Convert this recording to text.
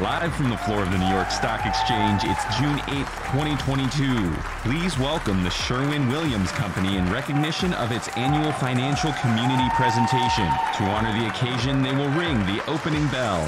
Live from the floor of the New York Stock Exchange, it's June 8th, 2022. Please welcome the Sherwin Williams Company in recognition of its annual financial community presentation. To honor the occasion, they will ring the opening bell.